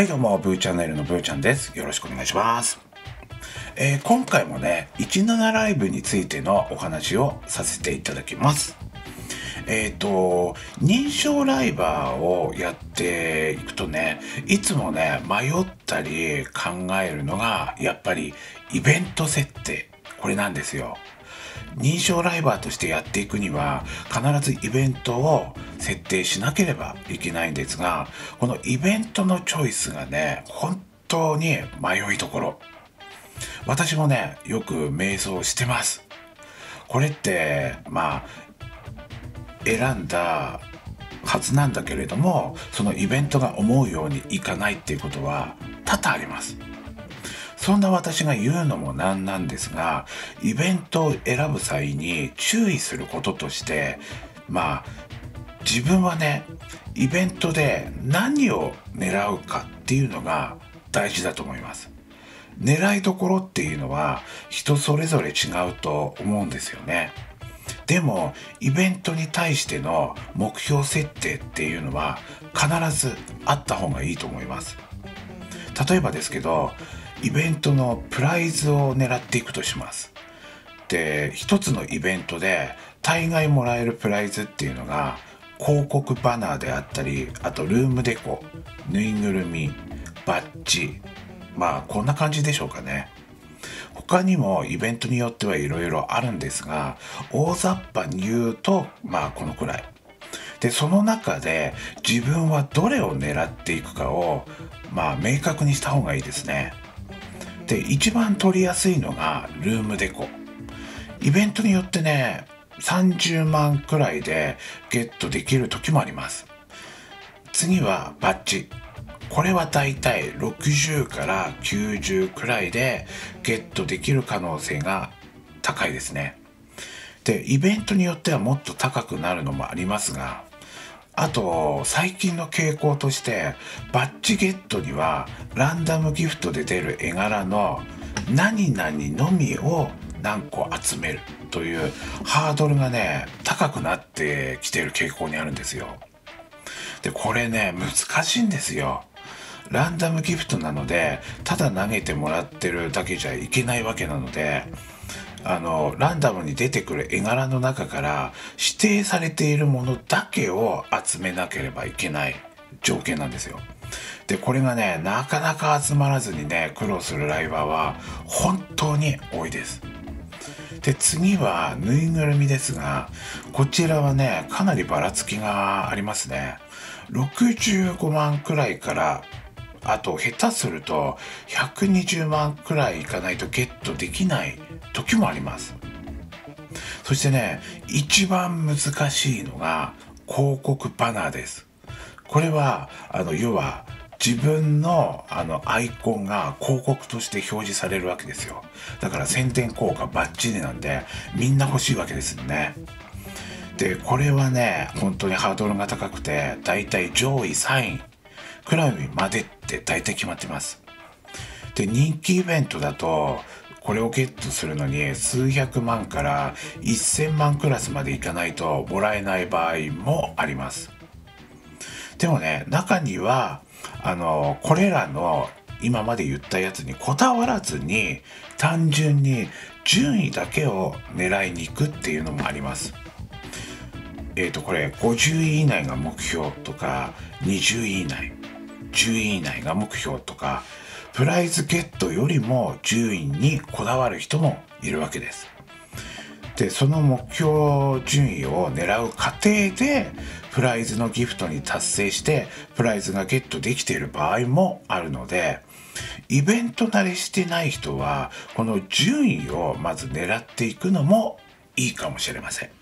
はいどうも、ブーチャンネルのブーちゃんです。よろしくお願いします。えー今回もね、17ライブについてのお話をさせていただきます。えっ、と、認証ライバーをやっていくとね、いつもね、迷ったり考えるのが、やっぱりイベント設定。これなんですよ。認証ライバーとしてやっていくには必ずイベントを設定しなければいけないんですがこのイベントのチョイスがね本当に迷いどころ。私もねよく瞑想してます。これってまあ選んだはずなんだけれどもそのイベントが思うようにいかないっていうことは多々あります。そんな私が言うのもなんなんですが、イベントを選ぶ際に注意することとして、まあ、自分はね、イベントで何を狙うかっていうのが大事だと思います。狙いどころっていうのは人それぞれ違うと思うんですよね。でも、イベントに対しての目標設定っていうのは必ずあった方がいいと思います。例えばですけど、イベントのプライズを狙っていくとします。で、一つのイベントで大概もらえるプライズっていうのが広告バナーであったり、あとルームデコ、ぬいぐるみ、バッジ、まあこんな感じでしょうかね。他にもイベントによってはいろいろあるんですが、大雑把に言うと、まあこのくらい。で、その中で自分はどれを狙っていくかを、まあ明確にした方がいいですね。で一番取りやすいのがルームデコ。イベントによってね30万くらいでゲットできる時もあります。次はバッジ。これはだいたい60から90くらいでゲットできる可能性が高いですね。でイベントによってはもっと高くなるのもありますがあと最近の傾向としてバッジゲットにはランダムギフトで出る絵柄の何々のみを何個集めるというハードルがね高くなってきてる傾向にあるんですよ。でこれね難しいんですよ。ランダムギフトなのでただ投げてもらってるだけじゃいけないわけなのであのランダムに出てくる絵柄の中から指定されているものだけを集めなければいけない条件なんですよ。でこれがねなかなか集まらずにね苦労するライバーは本当に多いです。で次はぬいぐるみですがこちらはねかなりばらつきがありますね。65万くらいからあと下手すると120万くらいいかないとゲットできない時もあります。そしてね一番難しいのが広告バナーです。これはあの要は自分のあのアイコンが広告として表示されるわけですよ。だから宣伝効果バッチリなんでみんな欲しいわけですよね。でこれはね本当にハードルが高くてだいたい上位3位くらいまでって大体決まってます。で人気イベントだとこれをゲットするのに数百万から1000万クラスまでいかないともらえない場合もあります。でもね中にはあのこれらの今まで言ったやつにこだわらずに単純に順位だけを狙いに行くっていうのもあります。えー、とこれ50位以内が目標とか20位以内10位以内が目標とかプライズゲットよりも順位にこだわる人もいるわけです。でその目標順位を狙う過程でプライズのギフトに達成してプライズがゲットできている場合もあるのでイベント慣れしてない人はこの順位をまず狙っていくのもいいかもしれません。